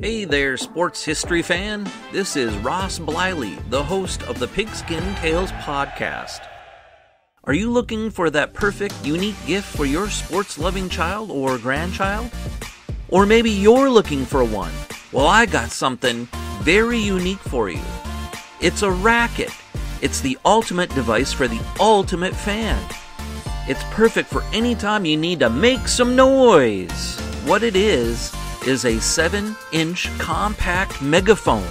Hey there, sports history fan. This is Ross Bliley, the host of the Pigskin Tales podcast. Are you looking for that perfect, unique gift for your sports loving child or grandchild? Or maybe you're looking for one. Well, I got something very unique for you. It's a racket. It's the ultimate device for the ultimate fan. It's perfect for any time you need to make some noise. What it is, is a 7 inch compact megaphone.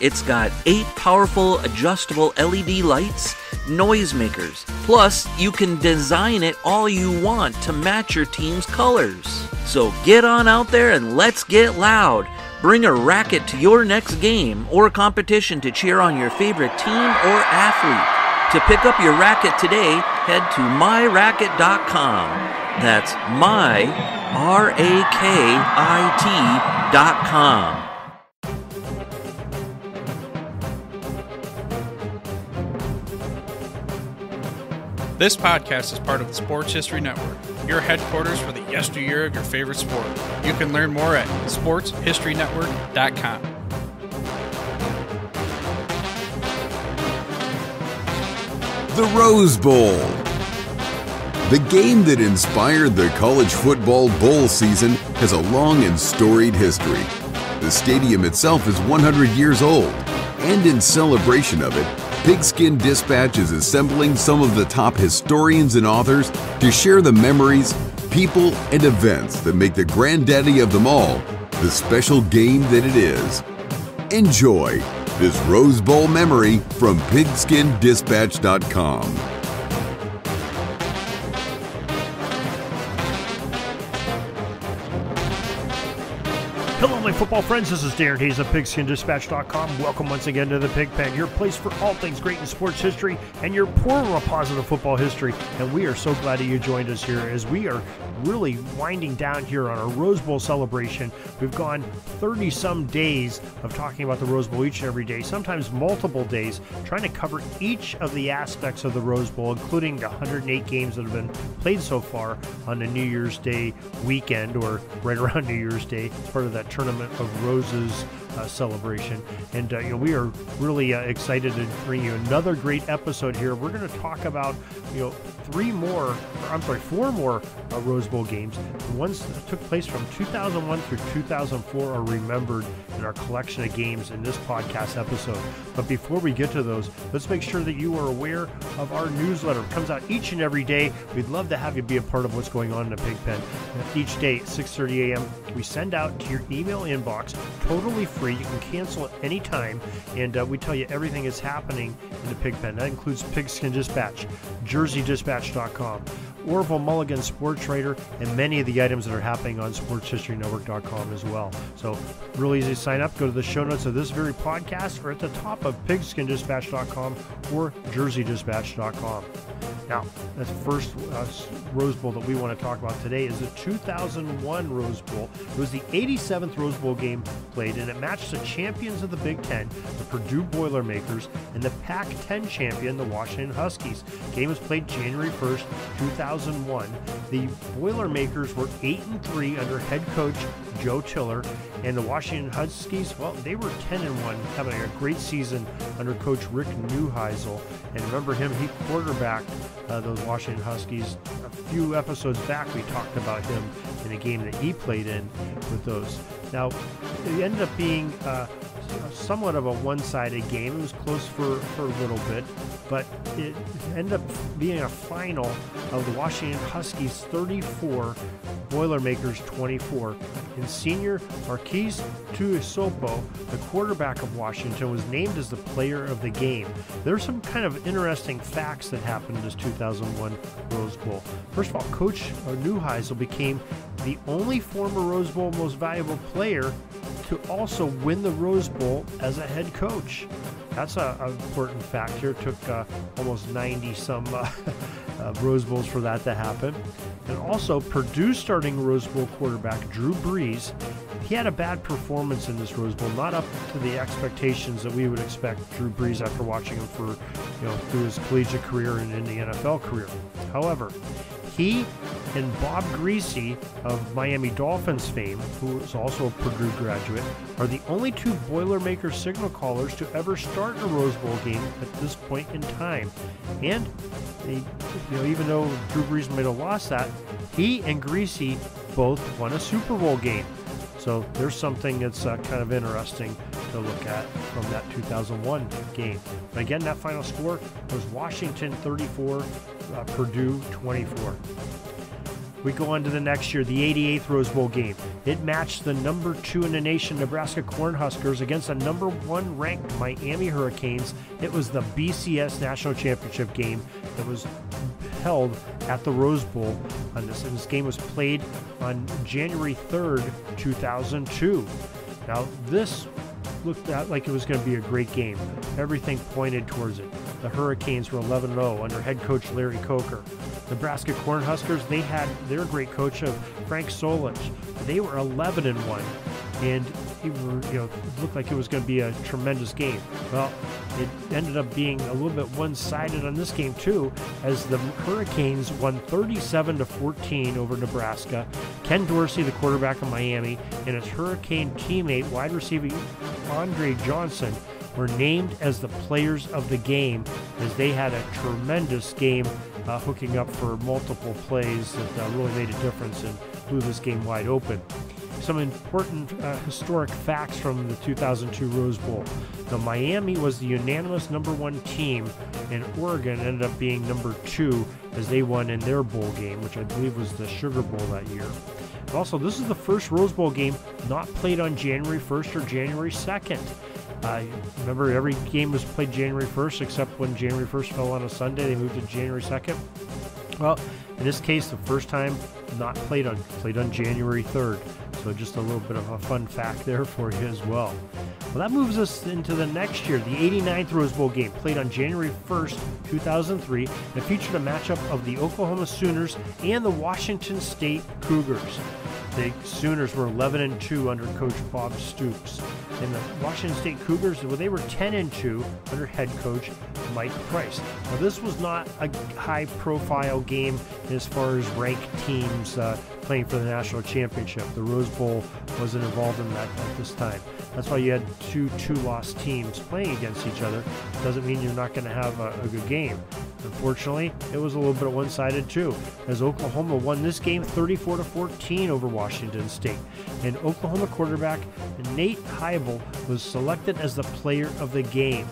It's got 8 powerful adjustable LED lights, noisemakers. Plus, you can design it all you want to match your team's colors. So get on out there and let's get loud. Bring a racket to your next game or competition to cheer on your favorite team or athlete. To pick up your racket today, head to myracket.com. That's my, R A K I T dot com. This podcast is part of the Sports History Network, your headquarters for the yesteryear of your favorite sport. You can learn more at sportshistorynetwork.com. The Rose Bowl. The game that inspired the college football bowl season has a long and storied history. The stadium itself is 100 years old, and in celebration of it, Pigskin Dispatch is assembling some of the top historians and authors to share the memories, people, and events that make the granddaddy of them all the special game that it is. Enjoy this Rose Bowl memory from pigskindispatch.com. football friends. This is Darren Hayes of PigskinDispatch.com. Welcome once again to the Pig Pigpen, your place for all things great in sports history and your poor positive football history. And we are so glad that you joined us here as we are really winding down here on our Rose Bowl celebration. We've gone 30 some days of talking about the Rose Bowl each and every day, sometimes multiple days, trying to cover each of the aspects of the Rose Bowl, including the 108 games that have been played so far on the New Year's Day weekend or right around New Year's Day, as part of that Tournament of Roses uh, celebration. And uh, you know, we are really uh, excited to bring you another great episode here. We're going to talk about you know three more, or I'm sorry, four more uh, Rose Bowl games. The ones that took place from 2001 through 2004 are remembered in our collection of games in this podcast episode. But before we get to those, let's make sure that you are aware of our newsletter. It comes out each and every day. We'd love to have you be a part of what's going on in the Pigpen. Each day at 6:30 a.m., we send out to your email inbox totally free. You can cancel at any time, and uh, we tell you everything that's happening in the Pigpen. That includes Pigskin Dispatch, JerseyDispatch.com, Orville Mulligan Sports Trader, and many of the items that are happening on SportsHistoryNetwork.com as well. So, really easy to sign up. Go to the show notes of this very podcast or at the top of PigskinDispatch.com or JerseyDispatch.com. Now, the first uh, Rose Bowl that we want to talk about today is the 2001 Rose Bowl. It was the 87th Rose Bowl game played, and it matched the champions of the Big Ten, the Purdue Boilermakers, and the Pac 10 champion, the Washington Huskies. Game was played January 1st, 2001. The Boilermakers were 8 and 3 under head coach Joe Tiller, and the Washington Huskies, well, they were 10 and 1, having a great season under coach Rick Neuheisel. And remember him, he quarterbacked uh, those Washington Huskies. A few episodes back, we talked about him in a game that he played in with those. Now, it ended up being uh, somewhat of a one-sided game. It was close for, for a little bit, but it ended up being a final of the Washington Huskies 34, Boilermakers 24. And senior Marques Tuiasosopo, the quarterback of Washington, was named as the player of the game. There's some kind of interesting facts that happened in this 2001 Rose Bowl. First of all, Coach Neuheisel became the only former Rose Bowl most valuable player to also win the Rose Bowl as a head coach. That's an important fact here. It took uh, almost 90 some uh, uh, Rose Bowls for that to happen. And also, Purdue starting Rose Bowl quarterback Drew Brees, he had a bad performance in this Rose Bowl, not up to the expectations that we would expect Drew Brees after watching him for, you know, through his collegiate career and in the NFL career. However, he and Bob Griese of Miami Dolphins fame, who is also a Purdue graduate, are the only two Boilermaker signal callers to ever start a Rose Bowl game at this point in time. And they, you know, even though Drew Brees might have lost that, he and Griese both won a Super Bowl game. So there's something that's uh, kind of interesting to look at from that 2001 game. Again, that final score was Washington 34, uh, Purdue 24. We go on to the next year, the 88th Rose Bowl game. It matched the number two in the nation, Nebraska Cornhuskers, against the number one ranked Miami Hurricanes. It was the BCS National Championship game that was held at the Rose Bowl. And this, this game was played on January 3rd, 2002. Now, this looked like it was going to be a great game. Everything pointed towards it. The Hurricanes were 11 0 under head coach Larry Coker. Nebraska Cornhuskers, they had their great coach of Frank Solich. They were 11 and 1, and it were, you know looked like it was going to be a tremendous game. Well, it ended up being a little bit one-sided on this game too, as the Hurricanes won 37 to 14 over Nebraska. Ken Dorsey, the quarterback of Miami, and his Hurricane teammate, wide receiver Andre Johnson, were named as the players of the game as they had a tremendous game uh, hooking up for multiple plays that uh, really made a difference and blew this game wide open. Some important uh, historic facts from the 2002 Rose Bowl. The Miami was the unanimous number one team, and Oregon ended up being number two as they won in their bowl game, which I believe was the Sugar Bowl that year. Also, this is the first Rose Bowl game not played on January 1st or January 2nd. Uh, remember, every game was played January 1st, except when January 1st fell on a Sunday, they moved to January 2nd. Well, in this case, the first time not played on played on January 3rd. So just a little bit of a fun fact there for you as well. Well, that moves us into the next year, the 89th Rose Bowl game, played on January 1st, 2003. It featured a matchup of the Oklahoma Sooners and the Washington State Cougars. The Sooners were 11 and 2 under coach Bob Stoops. And the Washington State Cougars, well, they were 10 and 2 under head coach Mike Price. Now, this was not a high profile game as far as ranked teams uh, playing for the national championship. The Rose Bowl wasn't involved in that at this time. That's why you had two two loss teams playing against each other. Doesn't mean you're not going to have a, a good game. Unfortunately, it was a little bit one sided too, as Oklahoma won this game 34 to 14 over Washington State. And Oklahoma quarterback Nate Hybl was selected as the player of the game.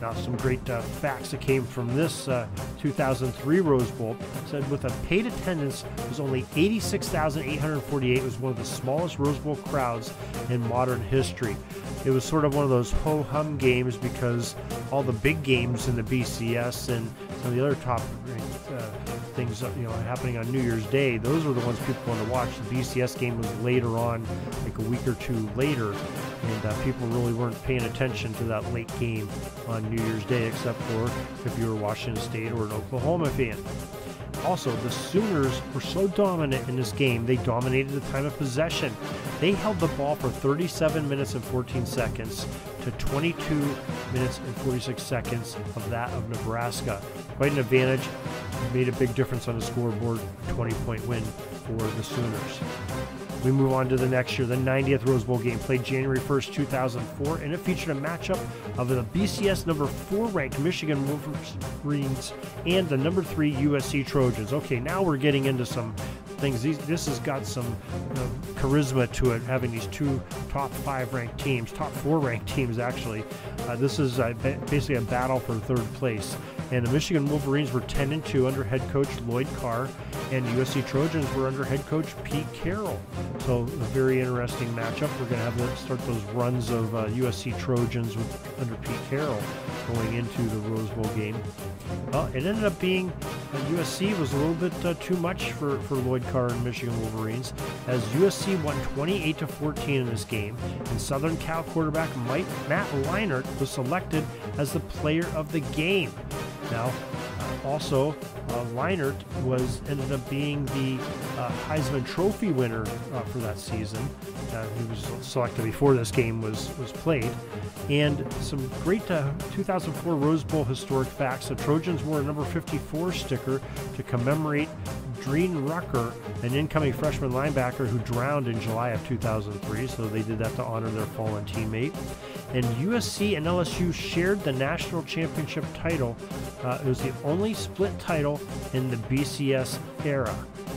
Now, some great uh, facts that came from this uh, 2003 Rose Bowl said with a paid attendance was only 86,848. It was one of the smallest Rose Bowl crowds in modern history. It was sort of one of those ho hum games because all the big games in the BCS and some of the other top uh, things you know happening on New Year's Day, those were the ones people wanted to watch. The BCS game was later on, like a week or two later, and uh, people really weren't paying attention to that late game on New Year's Day, except for if you were Washington State or an Oklahoma fan. Also, the Sooners were so dominant in this game, they dominated the time of possession. They held the ball for 37 minutes and 14 seconds to 22 minutes and 46 seconds of that of Nebraska. Quite an advantage. Made a big difference on the scoreboard. 20 point win for the Sooners. We move on to the next year, the 90th Rose Bowl game, played January 1st, 2004, and it featured a matchup of the BCS number four ranked Michigan Wolverines and the number three USC Trojans. Okay, now we're getting into some things. These, this has got some uh, charisma to it, having these two top five ranked teams, top four ranked teams actually. Uh, this is uh, basically a battle for third place. And the Michigan Wolverines were 10 and 2 under head coach Lloyd Carr, and USC Trojans were under head coach Pete Carroll. So a very interesting matchup. We're going to have to start those runs of uh, USC Trojans with, under Pete Carroll going into the Rose Bowl game. Well, it ended up being uh, USC was a little bit uh, too much for, for Lloyd Carr and Michigan Wolverines, as USC won 28 to 14 in this game, and Southern Cal quarterback Mike, Matt Leinart was selected as the player of the game. Now, uh, also, uh, was ended up being the uh, Heisman Trophy winner uh, for that season. Uh, he was selected before this game was, was played. And some great uh, 2004 Rose Bowl historic facts. The Trojans wore a number 54 sticker to commemorate Drean Rucker, an incoming freshman linebacker who drowned in July of 2003. So they did that to honor their fallen teammate. And USC and LSU shared the national championship title. Uh, it was the only split title in the BCS era.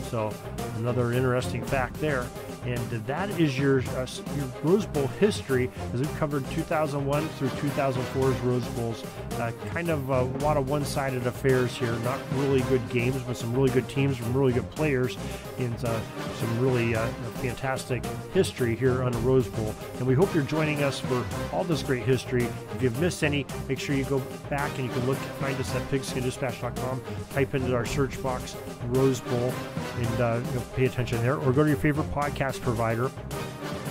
So another interesting fact there. And that is your, uh, your Rose Bowl history as we've covered 2001 through 2004's Rose Bowls. Uh, kind of a lot of one sided affairs here. Not really good games, but some really good teams, some really good players, and uh, some really uh, fantastic history here on the Rose Bowl. And we hope you're joining us for all this great history. If you've missed any, make sure you go back and you can look find us at pigskindispatch.com. Type into our search box Rose Bowl and uh, you know, pay attention there, or go to your favorite podcast provider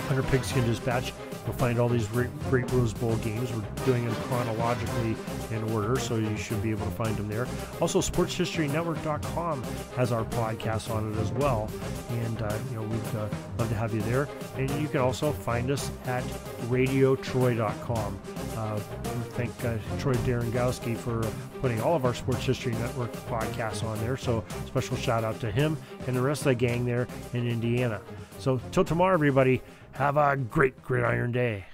under Pigskin Dispatch. You'll find all these great, Rose Bowl games. We're doing them chronologically in order, so you should be able to find them there. Also, SportsHistoryNetwork.com has our podcast on it as well, and uh, you know we'd uh, love to have you there. And you can also find us at RadioTroy.com. Uh, thank uh, Troy Darengowski for putting all of our Sports History Network podcasts on there. So special shout out to him and the rest of the gang there in Indiana. So till tomorrow, everybody. Have a great Gridiron Day.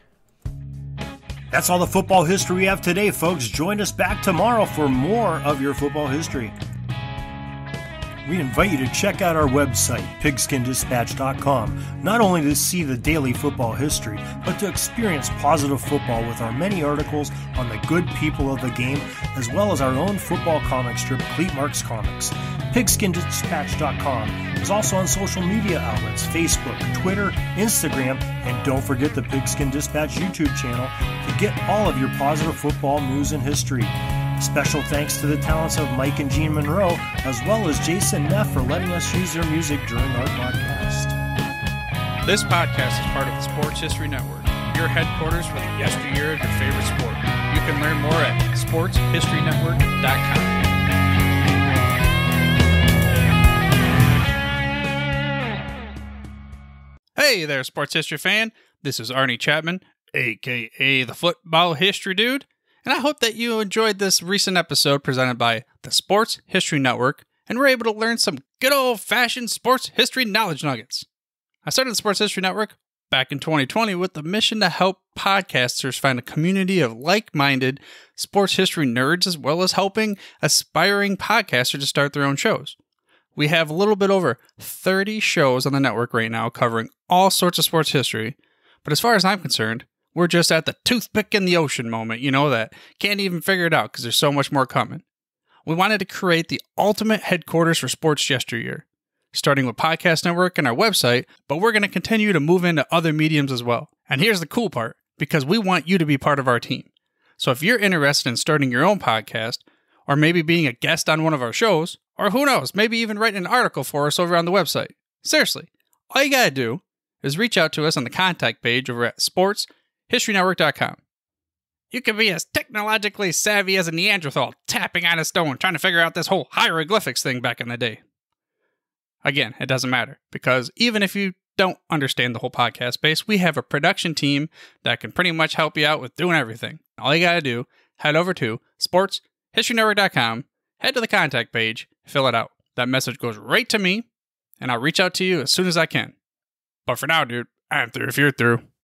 That's all the football history we have today, folks. Join us back tomorrow for more of your football history. We invite you to check out our website, pigskindispatch.com, not only to see the daily football history, but to experience positive football with our many articles on the good people of the game, as well as our own football comic strip, Cleat Marks Comics. Pigskindispatch.com is also on social media outlets Facebook, Twitter, Instagram, and don't forget the Pigskin Dispatch YouTube channel to get all of your positive football news and history. Special thanks to the talents of Mike and Jean Monroe, as well as Jason Neff for letting us use their music during our podcast. This podcast is part of the Sports History Network, your headquarters for the yesteryear of your favorite sport. You can learn more at sportshistorynetwork.com. Hey there, sports history fan. This is Arnie Chapman, aka the Football History Dude, and I hope that you enjoyed this recent episode presented by the Sports History Network and were able to learn some good old fashioned sports history knowledge nuggets. I started the Sports History Network back in 2020 with the mission to help podcasters find a community of like minded sports history nerds as well as helping aspiring podcasters to start their own shows. We have a little bit over 30 shows on the network right now covering all sorts of sports history. But as far as I'm concerned, we're just at the toothpick in the ocean moment, you know, that can't even figure it out because there's so much more coming. We wanted to create the ultimate headquarters for sports yesteryear, starting with Podcast Network and our website, but we're going to continue to move into other mediums as well. And here's the cool part because we want you to be part of our team. So if you're interested in starting your own podcast, or maybe being a guest on one of our shows, or who knows, maybe even write an article for us over on the website. Seriously, all you gotta do is reach out to us on the contact page over at sportshistorynetwork.com. You can be as technologically savvy as a Neanderthal tapping on a stone trying to figure out this whole hieroglyphics thing back in the day. Again, it doesn't matter because even if you don't understand the whole podcast space, we have a production team that can pretty much help you out with doing everything. All you got to do, head over to sportshistorynetwork.com, head to the contact page, fill it out. That message goes right to me, and I'll reach out to you as soon as I can. But for now, dude, I'm through if you're through.